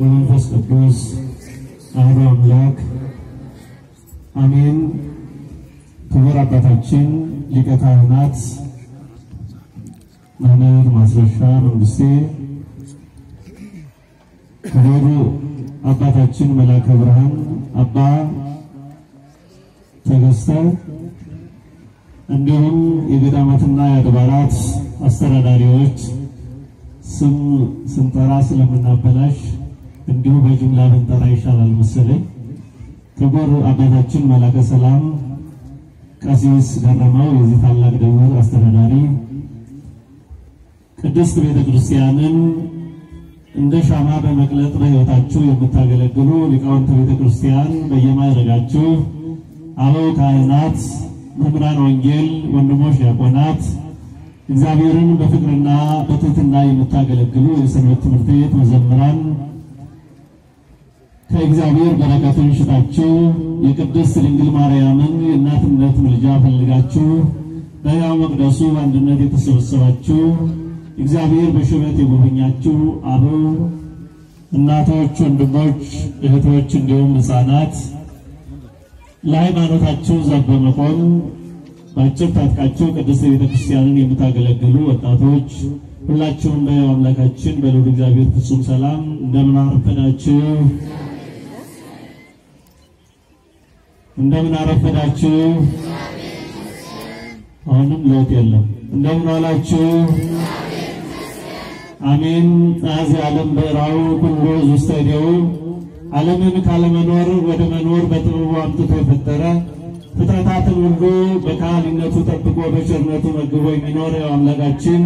ወመንፈስ ቅዱስ አሐዱ አምላክ አሜን። ክቡር አባታችን ሊቀ ካህናት መምህር ማስረሻ መንግስቴ፣ ክቡር አባታችን መላከ ብርሃን አባ ተገስተ እንዲሁም የገዳማትና የአድባራት አስተዳዳሪዎች ስም ስንጠራ ስለምናበላሽ እንዲሁ በጅምላ ብንጠራ ይሻላል መሰለኝ። ክቡር አባታችን መላከ ሰላም ቀሲስ ገረመው የዚህ ታላቅ ደብር አስተዳዳሪ፣ ቅድስት ቤተ ክርስቲያንን እንደ ሻማ በመቅለጥ በሕይወታችሁ የምታገለግሉ ሊቃውንተ ቤተ ክርስቲያን በየማዕረጋችሁ አበው ካህናት፣ መምህራን ወንጌል፣ ወንድሞች ዲያቆናት እግዚአብሔርን በፍቅርና በትህትና የምታገለግሉ የሰንበት ትምህርት ቤት መዘምራን ከእግዚአብሔር በረከትን ሽታችሁ የቅድስት ድንግል ማርያምን የእናትነት ምልጃ ፈልጋችሁ በሕያው መቅደሱ በአንድነት የተሰበሰባችሁ እግዚአብሔር በሽበት የጎበኛችሁ አበው፣ እናቶች፣ ወንድሞች፣ እህቶች እንዲሁም ሕፃናት ለሃይማኖታችሁ ዘብ በመቆም በአጭር ታጥቃችሁ ቅድስት ቤተ ክርስቲያንን የምታገለግሉ ወጣቶች ሁላችሁም በሕያው አምላካችን በልዑል እግዚአብሔር ፍጹም ሰላም እንደምን አረፈዳችሁ? እንደምን አረፈዳችሁ? አሁንም ለውጥ የለም። እንደምን ዋላችሁ? አሜን። ጸአዚ ዓለም ብዕራው ኩሎ ዙስተዲው ዓለምን ካለመኖር ወደ መኖር በጥበቡ አምጥቶ የፈጠረ ፍጥረታትን ሁሉ በካህሊነቱ ጠብቆ በቸርነቱ መግቦ የሚኖር ያው አምላካችን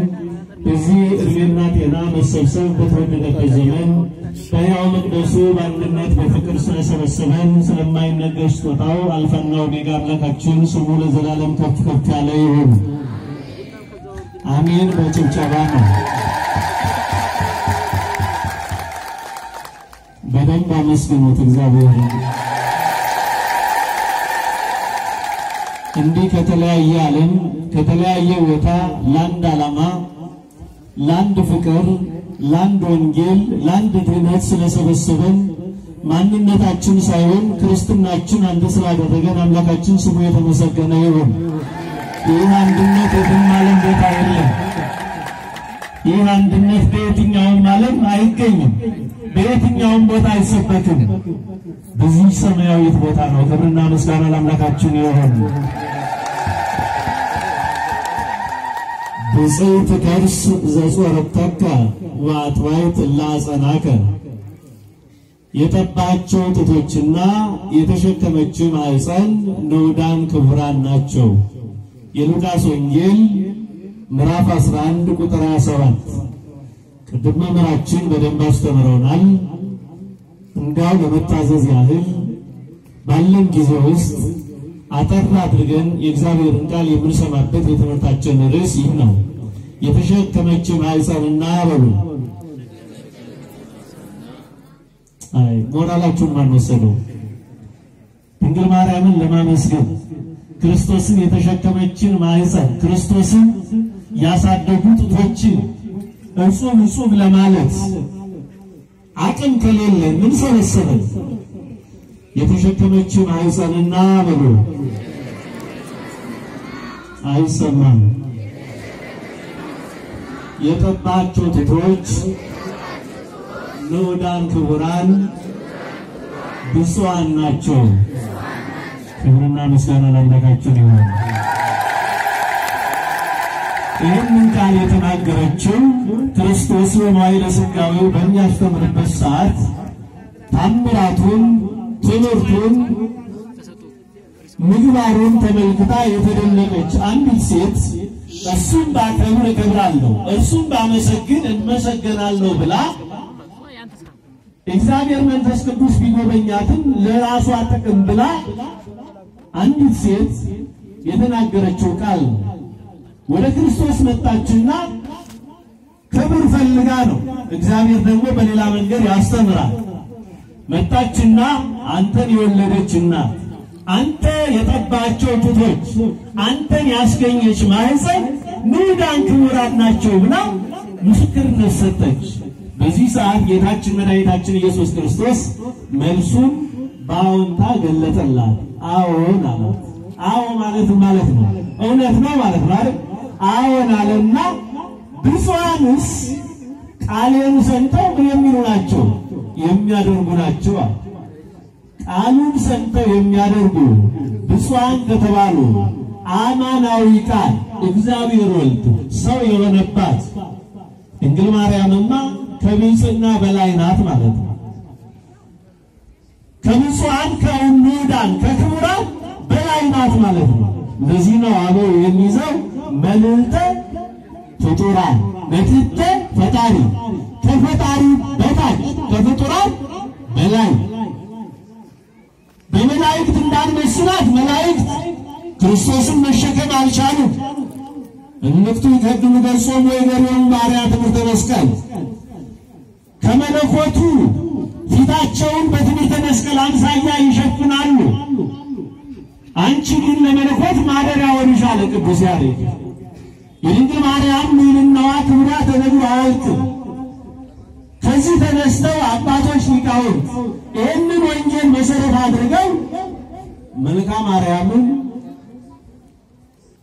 በዚህ እድሜና ጤና መሰብሰብ በተወደደበት ዘመን በሕያው መቅደሱ በአንድነት በፍቅር ስለሰበሰበን ስለማይነገር ስጦታው አልፋና ኦሜጋ አምላካችን ስሙ ለዘላለም ከፍ ከፍ ያለ ይሁን። አሜን። በጭብጨባ ነው። በደንብ አመስግኑት እግዚአብሔር እንዲህ ከተለያየ ዓለም ከተለያየ ቦታ ለአንድ ዓላማ፣ ለአንድ ፍቅር፣ ለአንድ ወንጌል፣ ለአንድ ድህነት ስለሰበሰበን ማንነታችን ሳይሆን ክርስትናችን አንድ ስላደረገን አምላካችን ስሙ የተመሰገነ ይሁን። ይህ አንድነት የትም ዓለም ቦታ የለም። ይህ አንድነት በየትኛውም ዓለም አይገኝም። በየትኛውም ቦታ አይሰበክም። በዚህ ሰማያዊት ቦታ ነው። ክብርና ምስጋና ለአምላካችን ይሁን። ብፅዕት ከርስ ዘጾረተከ ወአጥዋይት እላጸናከ የጠባቸው ጡቶችና የተሸከመች ማኅፀን ንዑዳን ክቡራን ናቸው። የሉቃስ ወንጌል ምዕራፍ 11 ቁጥር 27 ቅድም መምህራችን በደንብ አስተምረውናል። እንዲያው ለመታዘዝ ያህል ባለን ጊዜ ውስጥ አጠር አድርገን የእግዚአብሔርን ቃል የምንሰማበት የትምህርታችን ርዕስ ይህ ነው። የተሸከመች ማኅፀንና በሉ አይ ሞራላችሁን ማን? ድንግል ማርያምን ለማመስገን ክርስቶስን የተሸከመችን ማኅፀን ክርስቶስን ያሳደጉ ጡቶችን እጹብ እጹብ ለማለት አቅም ከሌለ ምን ሰበሰበን? የተሸከመች ማኅፀንና በሉ አይሰማም። የጠባቸው ጡቶች ንዑዳን ክቡራን ብፁዓን ናቸው። ክብርና ምስጋና ለአምላካችን ይሁን። ይህንን ቃል የተናገረችው ክርስቶስ በመዋዕለ ሥጋዌው በሚያስተምርበት ሰዓት ታምራቱን፣ ትምህርቱን፣ ምግባሩን ተመልክታ የተደነቀች አንዲት ሴት እሱም ባከብር እከብራለሁ፣ እርሱም ባመሰግን እመሰገናለሁ ብላ እግዚአብሔር መንፈስ ቅዱስ ቢጎበኛትም ለራሷ ጥቅም ብላ አንዲት ሴት የተናገረችው ቃል ነው። ወደ ክርስቶስ መጣችና ክብር ፈልጋ ነው። እግዚአብሔር ደግሞ በሌላ መንገድ ያስተምራል። መጣችና አንተን የወለደች እናት፣ አንተ የጠባቸው ጡቶች፣ አንተን ያስገኘች ማኅፀን ንዑዳን ክቡራን ናቸው ብላ ምስክርነት ሰጠች። በዚህ ሰዓት ጌታችን መድኃኒታችን ኢየሱስ ክርስቶስ መልሱን በአዎንታ ገለጠላት። አዎን አላት። አዎ ማለት ማለት ነው እውነት ነው ማለት ነው አይደል? አለና ብፁዓንስ ቃሌን ሰምተው ምን የሚሉ ናቸው? የሚያደርጉ ናቸው። ቃሉን ሰምተው የሚያደርጉ ብፁዓን ከተባሉ አማናዊ ቃል እግዚአብሔር ወልድ ሰው የሆነባት ድንግል ማርያምማ ከብፅዕና በላይ ናት ማለት ነው። ከብፁዓን ከውሉዳን ከክቡራን በላይ ናት ማለት ነው። ለዚህ ነው አበው የሚይዘው መልዕልተ ፍጡራን በትሕተ ፈጣሪ ከፈጣሪ በታች ከፍጡራን በላይ በመላእክት እንዳንመስላት መላእክት ክርስቶስን መሸከም አልቻሉም። እምክቱ ይከብዱ ገጾሙ ወይገርሙ ባሕርያ ትምህርተ መስቀል ከመለኮቱ ፊታቸውን በትምህርተ መስቀል አምሳያ ይሸፍናሉ። አንቺ ግን ለመለኮት ማደሪያ ሆንሻል። ቅዱስ ያሬድ የድንግል ማርያም ልዕልናዋ ክብሯ ተነግሮ አያልቅም። ከዚህ ተነስተው አባቶች ሊቃውንት ይህንን ወንጌል መሰረት አድርገው መልካ ማርያምን፣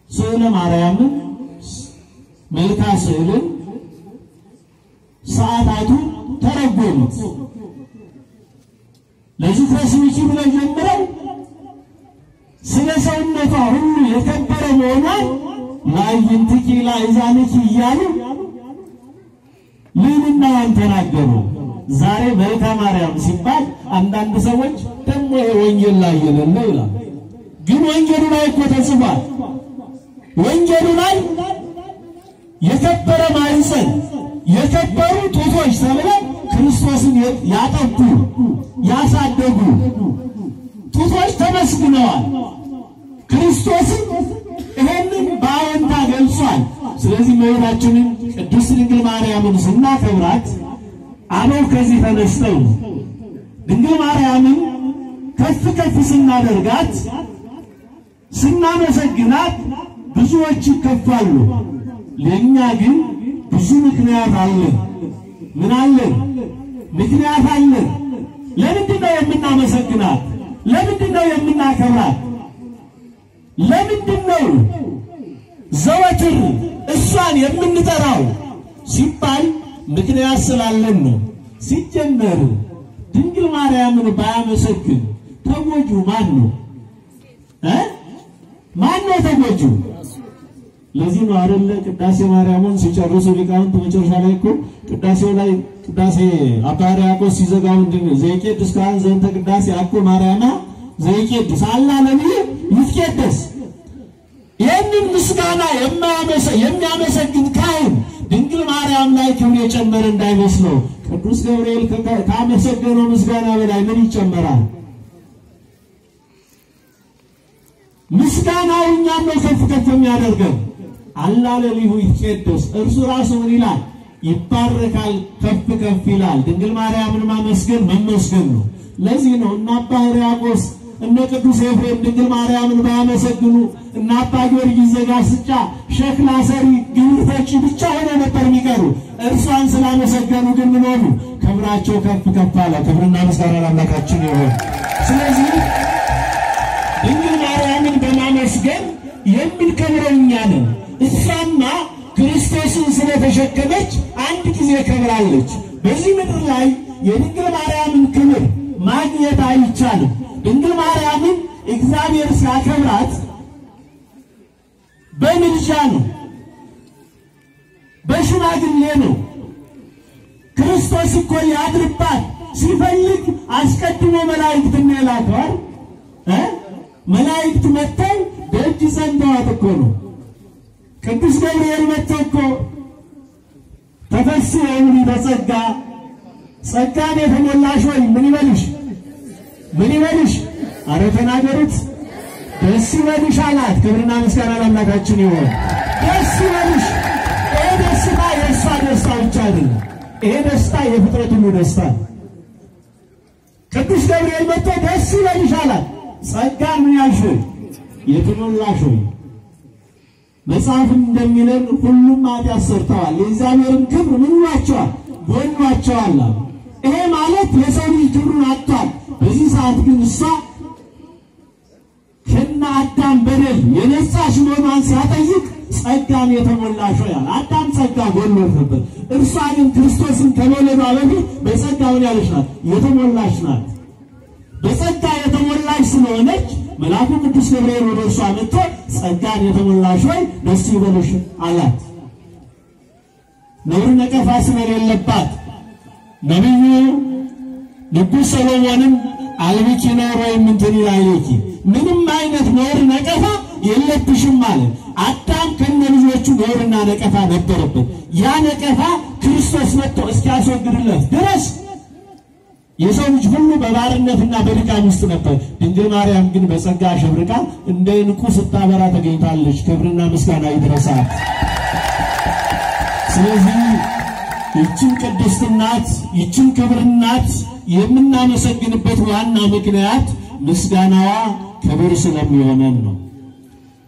ስዕለ ማርያምን፣ መልካ ስዕልን፣ ሰዓታቱን ተረጎሙት። ለዝክረ ስምኪ ብለው ጀምረው ስለ ሰውነቷ ሁሉ የከበረ መሆኗን ለአዕይንትኪ ለአእዛንኪ እያሉ ልዕልናዋን ተናገሩ። ዛሬ መልካ ማርያም ሲባል አንዳንድ ሰዎች ደግሞ ይሄ ወንጌል ላይ የሌለ ይላል። ግን ወንጌሉ ላይ እኮ ተጽፏል። ወንጌሉ ላይ የከበረ ማኅፀን የከበሩ ጡቶች ተብለው ክርስቶስን ያጠቡ ያሳደጉ ጡቶች ተመስግነዋል። ክርስቶስን ይሄንን በአዎንታ ገልጿል። ስለዚህ እመቤታችንን ቅድስት ድንግል ማርያምን ስናከብራት አበው ከዚህ ተነስተው ድንግል ማርያምን ከፍ ከፍ ስናደርጋት ስናመሰግናት ብዙዎች ይከፋሉ። ለእኛ ግን ብዙ ምክንያት አለን። ምን አለን? ምክንያት አለን። ለምንድን ነው የምናመሰግናት? ለምንድን ነው የምናከብራት? ለምንድን ነው ዘወትር እሷን የምንጠራው ሲባል ምክንያት ስላለን ነው። ሲጀመር ድንግል ማርያምን ባያመሰግን ተጎጁ ማን ነው ማን ነው ተጎጁ? ለዚህ ነው አይደለ ቅዳሴ ማርያምን ሲጨርሱ ሊቃውንት መጨረሻ ላይ እኮ ቅዳሴው ላይ ቅዳሴ አባ ሕርያቆስ ሲዘጋው ምንድን ነው ካህን ዘንተ ቅዳሴ አኮ ማርያማ ዘይቄድስ አላ ለብዬ ይትቄደስ ይህንን ምስጋና የሚያመሰግን ካህን ድንግል ማርያም ላይ ክብር የጨመረ እንዳይመስለው። ቅዱስ ገብርኤል ካመሰገነው ምስጋና በላይ ምን ይጨመራል? ምስጋናው እኛን ነው ከፍ ከፍ የሚያደርገው። አላለሊሁ ይትቄደስ እርሱ ራሱ ምን ይላል? ይባረካል፣ ከፍ ከፍ ይላል። ድንግል ማርያምን ማመስገን መመስገን ነው። ለዚህ ነው እና አባ ሕርያቆስ እነ ቅዱስ ኤፍሬም ድንግል ማርያምን ባያመሰግኑ እና አባ ጊዮርጊስ ዘጋስጫ ሸክላ ሰሪ ግብር ፈቺ ብቻ ሆነው ነበር የሚቀሩ። እርሷን ስላመሰገኑ ግን ምን ሆኑ? ክብራቸው ከፍ ከፍ አለ። ክብርና ምስጋና ለአምላካችን ይሁን። ስለዚህ ድንግል ማርያምን በማመስገን የምንከብረው እኛ ነን። እሷማ ክርስቶስን ስለተሸከመች አንድ ጊዜ ከብራለች። በዚህ ምድር ላይ የድንግል ማርያምን ክብር ማግኘት አይቻልም። ድንግል ማርያምን እግዚአብሔር ሲያከብራት በምልጃ ነው፣ በሽማግሌ ነው። ክርስቶስ እኮ ሊያድርባት ሲፈልግ አስቀድሞ መላእክት ነው የላከዋል። መላእክት መጥተው በእጅ ጸንተዋት እኮ ነው። ቅዱስ ገብርኤል መጥቶ እኮ ተፈሥሒ እምኔተ ጸጋ ጸጋን የተሞላሽ ሆይ ምን ይበልሽ ምን ይበልሽ? አረ ተናገሩት። ደስ ይበልሽ አላት። ክብርና ምስጋና ለአምላካችን ይሆን። ደስ ይበልሽ። ይሄ ደስታ የእሷ ደስታ ብቻ አይደለም። ይሄ ደስታ የፍጥረት ሁሉ ደስታ ነው። ቅዱስ ገብርኤል መጥቶ ደስ ይበልሽ አላት። ጸጋን ምን ያልሽ የተሞላሽ ሆይ መጽሐፍም እንደሚለን ሁሉም ኃጢአት ሰርተዋል፣ የእግዚአብሔርን ክብር? ጎሏቸዋል አሉ። ይሄ ማለት የሰው ልጅ ክብሩን አጥቷል። በዚህ ሰዓት ግን እሷ ከነ አዳም በደል የነጻሽ መሆኗን ሲያጠይቅ ጸጋን የተሞላሽ አለ። አዳም ጸጋ ጎሎት እርሷ ግን ክርስቶስን ከመውለዷ በፊት በጸጋውን ያለች ናት፣ የተሞላሽ ናት። በጸጋ የተሞላሽ ስለሆነች መልአኩ ቅዱስ ገብርኤል ወደ እርሷ መጥቶ ጸጋን የተሞላሽ ሆይ ደስ ይበልሽ አላት። ነውር ነቀፋ ስለሌለባት ነቢዩ ንጉሥ ሰሎሞንም አልብኪ ነውር ወይም እንትን ይላይኪ ምንም አይነት ነውር ነቀፋ የለብሽም ማለት አዳም ከነ ልጆቹ ነውርና ነቀፋ ነበረበት። ያ ነቀፋ ክርስቶስ መጥቶ እስኪያስወግድለት ድረስ የሰው ልጅ ሁሉ በባርነትና በድካም ውስጥ ነበር። ድንግል ማርያም ግን በጸጋ አሸብርቃ እንደ ዕንቁ ስታበራ ተገኝታለች። ክብርና ምስጋና ይድረሳት። ስለዚህ ይችን ቅድስት እናት ይችን ክብር እናት የምናመሰግንበት ዋና ምክንያት ምስጋናዋ ክብር ስለሚሆነን ነው።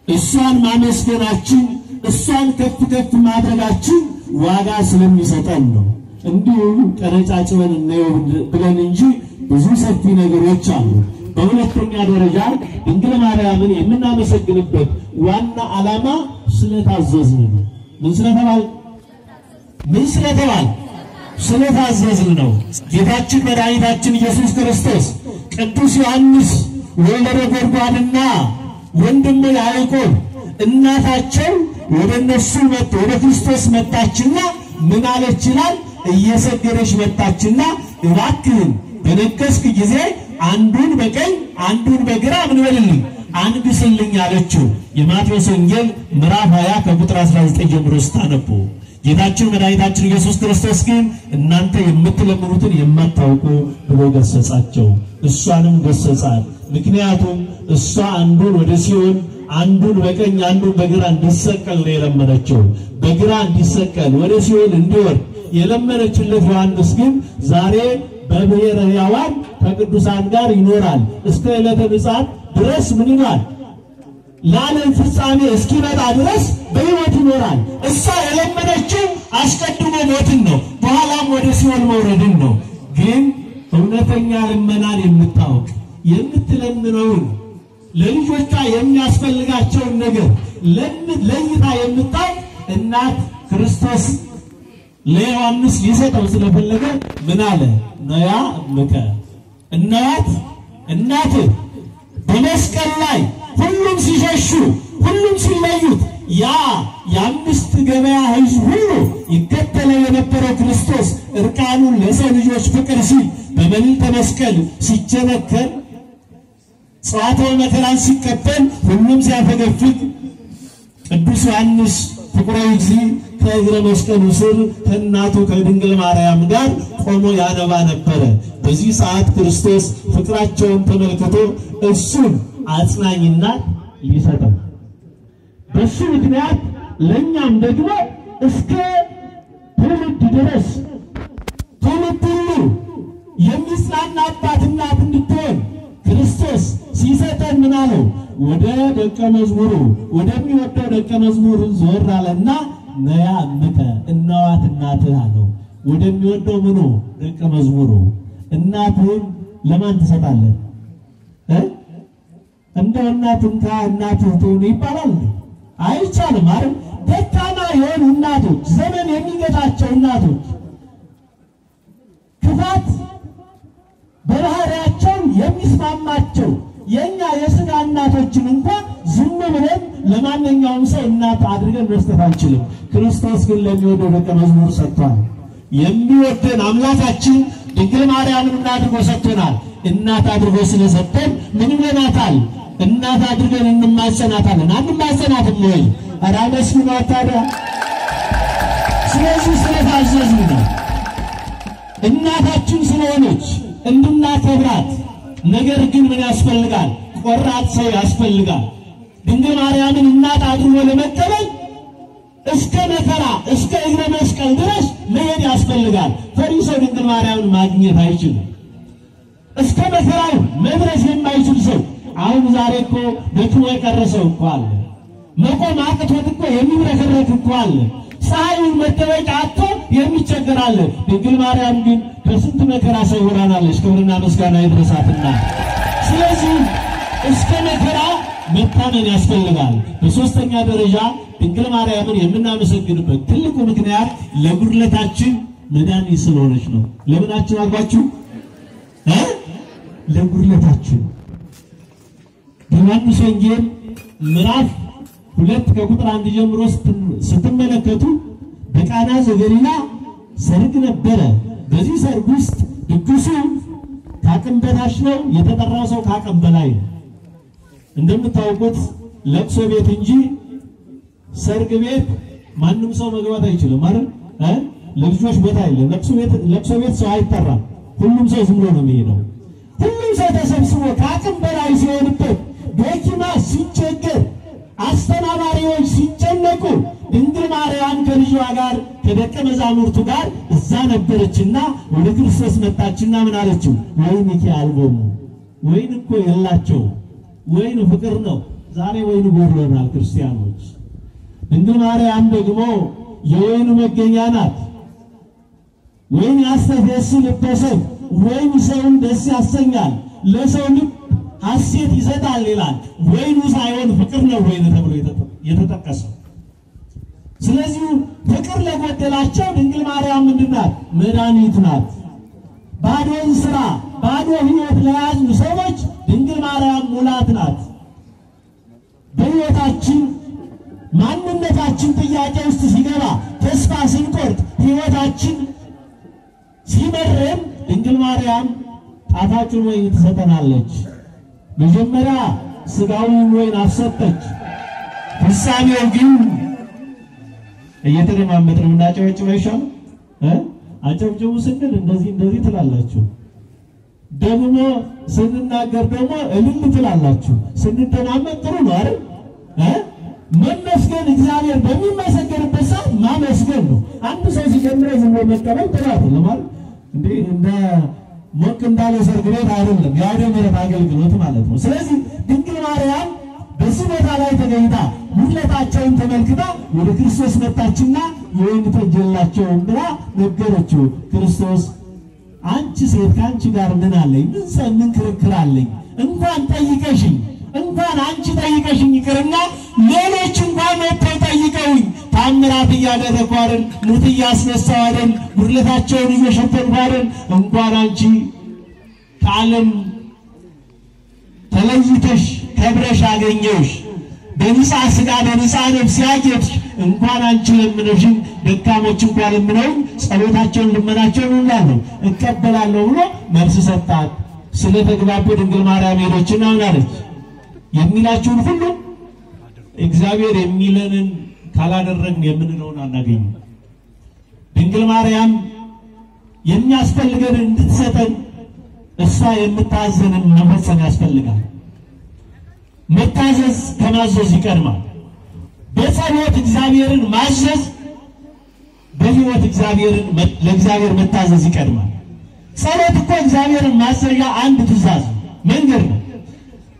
እሷን ማመስገናችን እሷን ከፍ ከፍ ማድረጋችን ዋጋ ስለሚሰጠን ነው። እንዲሁ ቀረጫጭበን እናየው ብለን እንጂ ብዙ ሰፊ ነገሮች አሉ። በሁለተኛ ደረጃ ድንግል ማርያምን የምናመሰግንበት ዋና ዓላማ ስለታዘዝን ነው። ምን ስለተባል ምን ስለተባል ስለታዘዝን ነው። ጌታችን መድኃኒታችን ኢየሱስ ክርስቶስ ቅዱስ ዮሐንስ ወልደ ነጎድጓድና ወንድሙ ያዕቆብ እናታቸው ወደ እነሱ መጥ ወደ ክርስቶስ መጣችና ምን አለች ይላል? መጣችና እባክህን በነገስክ ጊዜ አንዱን በቀኝ አንዱን በግራ ምን በልልኝ አንግስልኝ አለችው። የማቴዎስ ወንጌል ምዕራፍ 20 ከቁጥር 19 ጀምሮ ስታነቡ ጌታችን መድኃኒታችን ኢየሱስ ክርስቶስ ግን እናንተ የምትለምኑትን የማታውቁ ብሎ ገሰጻቸው። እሷንም ገሰጻት። ምክንያቱም እሷ አንዱን ወደ ሲኦል አንዱን በቀኝ አንዱን በግራ እንዲሰቀል ነው የለመነችው። በግራ እንዲሰቀል ወደ ሲኦል እንዲወርድ የለመነችለት ዮሐንስ ግን ዛሬ በብሔረ ሕያዋን ከቅዱሳን ጋር ይኖራል። እስከ ዕለተ ምጽአት ድረስ ምን ይላል? ለዓለም ፍጻሜ እስኪመጣ ድረስ በሕይወት ይኖራል። እሷ የለመነችው አስቀድሞ ሞትን ነው፣ በኋላም ወደ ሲኦል መውረድን ነው። ግን እውነተኛ ልመናን የምታውቅ የምትለምነውን ለልጆቿ የሚያስፈልጋቸውን ነገር ለይታ የምታውቅ እናት ክርስቶስ ለዮሐንስ ሊሰጠው ስለፈለገ ምን አለ? ነያ እምከ እናት እናትህ በመስቀል ላይ ሁሉም ሲሸሹ ሁሉም ሲለዩት ያ የአምስት ገበያ ሕዝብ ሁሉ ይከተለው የነበረው ክርስቶስ እርቃኑን ለሰው ልጆች ፍቅር ሲል በመልዕልተ መስቀል ሲቸነከር ጽዋትወ መከራን ሲቀበል ሁሉም ሲያፈገፍግ ቅዱስ ዮሐንስ ፍቁረ እግዚእ ከእግረ መስቀሉ ስር ከእናቱ ከድንግል ማርያም ጋር ቆሞ ያነባ ነበረ። በዚህ ሰዓት ክርስቶስ ፍቅራቸውን ተመልክቶ እሱን አጽናኝና ሊሰጠው በሱ ምክንያት ለእኛም ደግሞ እስከ ትውልድ ድረስ ትውልድ ሁሉ የሚጽናናባት እናት እንድትሆን ክርስቶስ ሲሰጠን ምን አለው? ወደ ደቀ መዝሙሩ ወደሚወደው ደቀ መዝሙር ዞር አለና ነያ እምከ እነዋት እናትህ አለው። ወደሚወደው ምኑ ደቀ መዝሙሩ እናትህን ለማን ትሰጣለህ? እንደው እናትን ካ እናትህ ትሁን ይባላል? አይቻልም። አይደል? ደካማ የሆኑ እናቶች፣ ዘመን የሚገታቸው እናቶች ክፋት በባህሪያቸው የሚስማማቸው የኛ የሥጋ እናቶችን እንኳን ዝም ብለን ለማንኛውም ሰው እናት አድርገን መስጠት አንችልም። ክርስቶስ ግን ለሚወደው ደቀ መዝሙር ሰጥቷል። የሚወደን አምላካችን ድንግል ማርያምን ምን አድርጎ ሰጥቶናል? እናት አድርጎ ስለሰጠን ምን ብለናታል? እናት አድርገን እንማጸናታለን። አንማጸናትም ወይ? ኧረ አመስግኗት ታዲያ። ስለዚህ ስለታዘዝን ነው እናታችን ስለሆነች እንድናከብራት። ነገር ግን ምን ያስፈልጋል? ቆራጥ ሰው ያስፈልጋል። ድንግል ማርያምን እናት አድርጎ ለመቀበል እስከ መከራ እስከ እግረ መስቀል ድረስ መሄድ ያስፈልጋል። ፈሪ ሰው ድንግል ማርያምን ማግኘት አይችልም። እስከ መከራው መድረስ የማይችል ሰው አሁን ዛሬ እኮ ደክሞ የቀረ ሰው እኮ አለ። መቆም አቅቶት እኮ የሚብረከረክ እኮ አለ። ፀሐዩን መደበቂያ አጥቶ የሚቸገራለ። ድንግል ማርያም ግን ከስንት መከራ ሰውራናለች። ክብርና ምስጋና ይድረሳትና ስለዚህ እስከ መከራ መታመን ያስፈልጋል። በሶስተኛ ደረጃ ድንግል ማርያምን የምናመሰግንበት ትልቁ ምክንያት ለጉድለታችን መድኃኒት ስለሆነች ነው። ለምናችን አልኳችሁ ለጉድለታችን በዮሐንስ ወንጌል ምዕራፍ ሁለት ከቁጥር አንድ ጀምሮ ስትመለከቱ በቃና ዘገሊላ ሰርግ ነበረ። በዚህ ሰርግ ውስጥ ድግሱ ከአቅም በታች ነው፣ የተጠራው ሰው ከአቅም በላይ ነው። እንደምታውቁት ለቅሶ ቤት እንጂ ሰርግ ቤት ማንም ሰው መግባት አይችልም እ ለልጆች ቦታ የለም። ለቅሶ ቤት ሰው አይጠራም። ሁሉም ሰው ዝም ብሎ ነው የሚሄደው። ሁሉም ሰው ተሰብስቦ ከአቅም በላይ ሲሆንበት ዶኪማ ሲቸገር አስተናባሪዎች ሲጨነቁ ድንግል ማርያም ከልጇ ጋር ከደቀ መዛሙርቱ ጋር እዛ ነበረችና ወደ ክርስቶስ መጣችና ምን አለችው? ወይን ኪ አልቦሙ ወይን እኮ የላቸው ወይን ፍቅር ነው። ዛሬ ወይን ጎድሎናል ክርስቲያኖች። ድንግል ማርያም ደግሞ የወይኑ መገኛ ናት። ወይን ያስተፈስ ልበ ሰብ ወይን ሰውን ደስ ያሰኛል፣ ለሰው ልብ ሐሴት ይሰጣል ይላል። ወይኑ ሳይሆን ፍቅር ነው ወይን ተብሎ የተጠቀሰው። ስለዚህ ፍቅር ለጎደላቸው ድንግል ማርያም ምንድን ናት? መድኃኒት ናት። ባዶን ስራ ባዶ ሕይወት ለያዝኑ ሰዎች ድንግል ማርያም ሙላት ናት። በሕይወታችን ማንነታችን ጥያቄ ውስጥ ሲገባ ተስፋ ስንቆርጥ ሕይወታችን ሲመረም ድንግል ማርያም ጣፋጩን ወይን ትሰጠናለች። መጀመሪያ ስጋውን ወይን አሰጠች። ፍጻሜው ግን እየተደማመጥን የምናጨበጭበው አይሻልም? አጨብጭቡ ስንል እንደዚህ እንደዚህ ትላላችሁ፣ ደግሞ ስንናገር ደግሞ እልል ትላላችሁ። ስንደማመጥ ጥሩ ነው አይደል? መመስገን እግዚአብሔር በሚመሰገንበት ሰዓት ማመስገን ነው። አንድ ሰው ሲጀምረው ዝም ብሎ መቀበል ጥሩ አይደለም እንደ ሞቅ እንዳለ ሰርግ ቤት አይደለም፣ የአውደ ምሕረት አገልግሎት ማለት ነው። ስለዚህ ድንግል ማርያም በዚህ ቦታ ላይ ተገኝታ ጉድለታቸውን ተመልክታ ወደ ክርስቶስ መጣችና የወይን ጠጅ የላቸውም ብላ ነገረችው። ክርስቶስ አንቺ ሴት ከአንቺ ጋር ምን አለኝ? ምን ሰ ምን ክርክር አለኝ? እንኳን ጠይቀሽኝ እንኳን አንቺ ጠይቀሽኝ ይቅርና ሌሎች እንኳን መጥተው ጠይቀውኝ ታምራት እያደረግኩ አይደል? ሙት እያስነሳሁ አይደል? ጉድለታቸውን እየሸፈንኩ አይደል? እንኳን አንቺ ከዓለም ተለይተሽ ከብረሽ አገኘውሽ በንጻ ሥጋ በንጻ ነፍስ ያጌጥሽ እንኳን አንቺ ለምነሽኝ ደካሞች እንኳን ለምነውኝ ጸሎታቸውን ልመናቸውን እላለሁ እቀበላለሁ ብሎ መልስ ሰጣት። ስለ ተግባቡ ድንግል ማርያም ሄደችና ምን አለች? የሚላችሁን ሁሉ እግዚአብሔር የሚለንን ካላደረግን የምንለውን አናገኝም። ድንግል ማርያም የሚያስፈልገንን እንድትሰጠን እሷ የምታዘንን መፈጸም ያስፈልጋል። መታዘዝ ከማዘዝ ይቀድማል። በጸሎት እግዚአብሔርን ማዘዝ፣ በሕይወት እግዚአብሔርን ለእግዚአብሔር መታዘዝ ይቀድማል። ጸሎት እኮ እግዚአብሔርን ማዘዣ አንድ ትእዛዝ መንገድ ነው።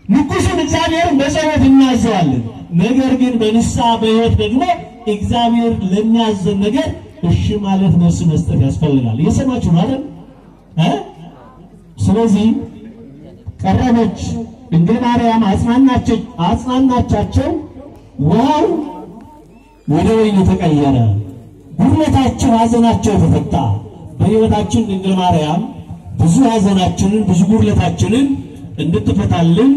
ንጉሡን እግዚአብሔርን በጸሎት እናዘዋለን። ነገር ግን በንስሐ በሕይወት ደግሞ እግዚአብሔር ለሚያዘን ነገር እሺ ማለት መልስ መስጠት ያስፈልጋል። እየሰማችሁ ነው አይደል? ስለዚህ ቀረበች ድንግል ማርያም አጽናናቻቸው። ውሃው ወደ ወይን ተቀየረ። ጉድለታቸው፣ ሐዘናቸው ተፈታ። በሕይወታችን ድንግል ማርያም ብዙ ሐዘናችንን ብዙ ጉድለታችንን እንድትፈታልን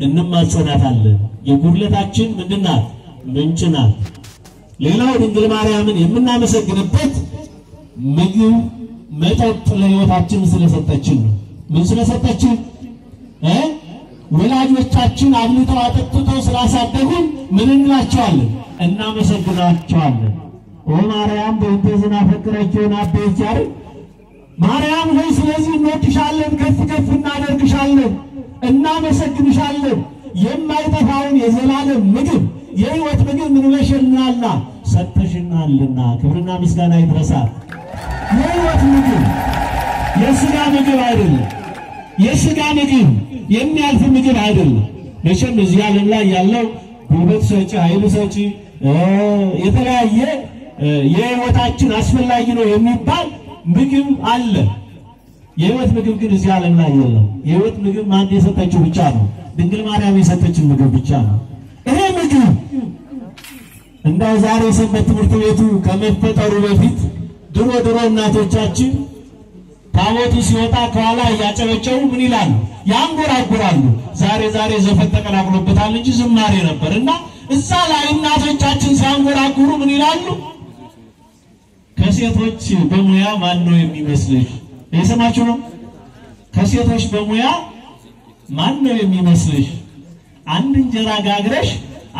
እንማጸናታለን። የጉድለታችን ምንድን ናት? ምንጭ ናት። ሌላው ድንግል ማርያምን የምናመሰግንበት ምግብ መጠጥ ለሕይወታችን ስለሰጠችን ነው። ምን ስለሰጠችን ወላጆቻችን አብልተው አጠጥተው ስላሳደጉን ምን እንላቸዋለን? እናመሰግናቸዋለን። ኦ ማርያም በእንተ ዝናፈቅረችውን አበይች አይደል? ማርያም ሆይ ስለዚህ እንወድሻለን፣ ከፍ ከፍ እናደርግሻለን፣ እናመሰግንሻለን። የማይጠፋውን የዘላለም ምግብ የሕይወት ምግብ ምን ብለሽልናልና ሰጥተሽናልና፣ ክብርና ምስጋና ይድረሳል። የሕይወት ምግብ የሥጋ ምግብ አይደለም። የሥጋ ምግብ የሚያልፍ ምግብ አይደለም። መቼም እዚህ ዓለም ላይ ያለው ጉልበት ሰጪ፣ ኃይል ሰጪ፣ የተለያየ የሕይወታችን አስፈላጊ ነው የሚባል ምግብ አለ። የሕይወት ምግብ ግን እዚህ ዓለም ላይ የለም። የሕይወት ምግብ ማን የሰጠችው ብቻ ነው? ድንግል ማርያም የሰጠችን ምግብ ብቻ ነው። ይሄ ምግብ እንዳው ዛሬ ሰንበት ትምህርት ቤቱ ከመፈጠሩ በፊት ድሮ ድሮ እናቶቻችን ታቦቱ ሲወጣ ከኋላ እያጨበጨቡ ምን ይላሉ? ያንጎራጉራሉ። ዛሬ ዛሬ ዘፈን ተቀላቅሎበታል እንጂ ዝማሬ ነበር እና እዛ ላይ እናቶቻችን ሲያንጎራጉሩ ምን ይላሉ? ከሴቶች በሙያ ማን ነው የሚመስልሽ? የሰማችሁ ነው። ከሴቶች በሙያ ማን ነው የሚመስልሽ? አንድ እንጀራ ጋግረሽ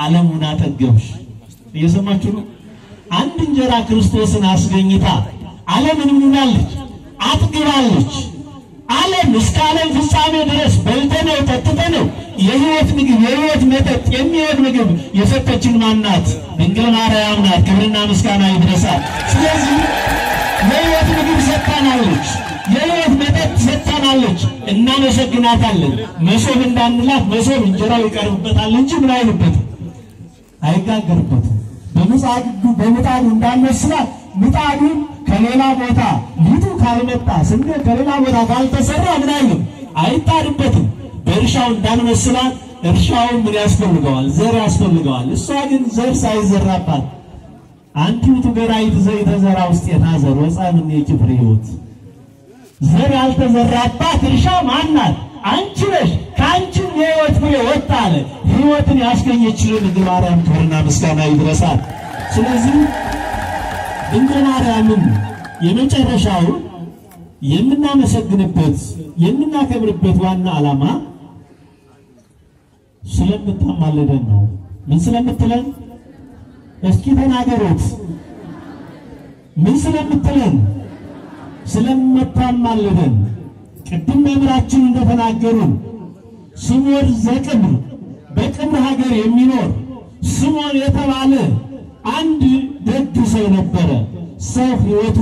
ዓለሙን አጠገብሽ። እየሰማችሁ ነው። አንድ እንጀራ ክርስቶስን አስገኝታ ዓለምን ምናለች? አጥግባለች። ዓለም እስከ ዓለም ፍጻሜ ድረስ በልተነው ጠጥተነው የሕይወት ምግብ የሕይወት መጠጥ የሚሆን ምግብ የሰጠችን ማናት? ድንግል ማርያም ናት። ክብርና ምስጋና ይድረሳል። ስለዚህ የሕይወት ምግብ ሰጥታናለች። እናመሰግናታለን። መሶብ እንዳንላት መሶብ እንጀራው ይቀርብበታል እንጂ ምን አይልበትም፣ አይጋገርበትም። በምጣዱ በምጣዱ እንዳንመስላት ምጣዱን ከሌላ ቦታ ሊጡ ካልመጣ ስንዴ ከሌላ ቦታ ካልተሰራ ምን አይልም አይጣድበትም። በእርሻው እንዳንመስላት እርሻውን ምን ያስፈልገዋል? ዘር ያስፈልገዋል። እሷ ግን ዘር ሳይዘራባት አንቲቱ ገራይት ዘይተዘራ ውስጤታ ዘር ወፃምን የጭፍር ሕይወት ዘር ያልተዘራባት እርሻ ማናት? አንቺ ነሽ። ከአንቺም የሕይወት ፍሬ ወጣ አለ። ሕይወትን ያስገኘችልን ድንግል ማርያም ክብርና ምስጋና ይድረሳል። ስለዚህ ድንግል ማርያምን የመጨረሻው የምናመሰግንበት የምናከብርበት ዋና ዓላማ ስለምታማልደን ነው። ምን ስለምትለን? እስኪ ተናገሩት። ምን ስለምትለን? ስለምታማልደን። ቅድም መምህራችን እንደተናገሩን ስሞን ዘቅብር በቅብር ሀገር የሚኖር ስሞን የተባለ አንድ ደግ ሰው ነበረ። ሰው ሕይወቱ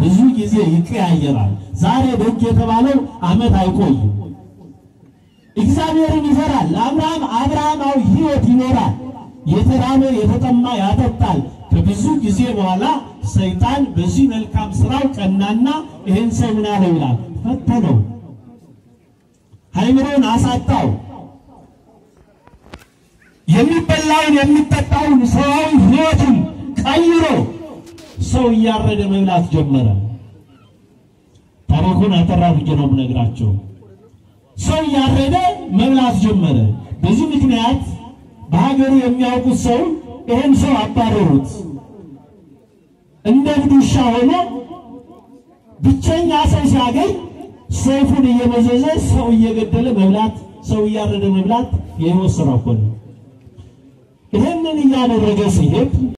ብዙ ጊዜ ይቀያየራል። ዛሬ ደግ የተባለው ዓመት አይቆይም። እግዚአብሔርን ይፈራል። አብርሃም አብርሃማዊ ሕይወት ይኖራል። የተራበ የተጠማ ያጠጣል። ከብዙ ጊዜ በኋላ ሰይጣን በዚህ መልካም ስራው ቀናና ይህን ሰው ምን አለው ይላል ፈተነው፣ ሃይምሮን አሳጣው። የሚበላውን የሚጠጣውን ሰዋዊ ሕይወቱን ቀይሮ ሰው እያረደ መብላት ጀመረ። ታሪኩን አጠር አድርጌ ነው የምነግራቸው። ሰው እያረደ መብላት ጀመረ። በዚህ ምክንያት በሀገሩ የሚያውቁት ሰው ይህን ሰው አባረሩት። እንደ እብድ ውሻ ሆኖ ብቸኛ ሰው ሲያገኝ ሰይፉን እየመዘዘ ሰው እየገደለ መብላት፣ ሰው እያረደ መብላት የሕይወት ስራ ሆነ። ይህንን እያደረገ ሲሄድ